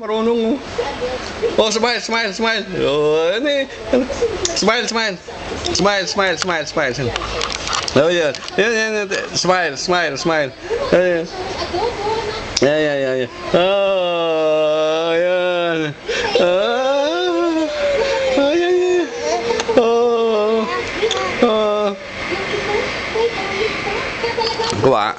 Marunong oh. Oh, smile, smile, smile. Oh, ano eh. Smile, smile. Smile, smile, smile, smile. Oh, yan. Yan, yan, yan. Smile, smile, smile. Yan, yan. Yan, yan, yan, yan. Oh, yan. Ah, yan, yan. Oh, oh. Kuha.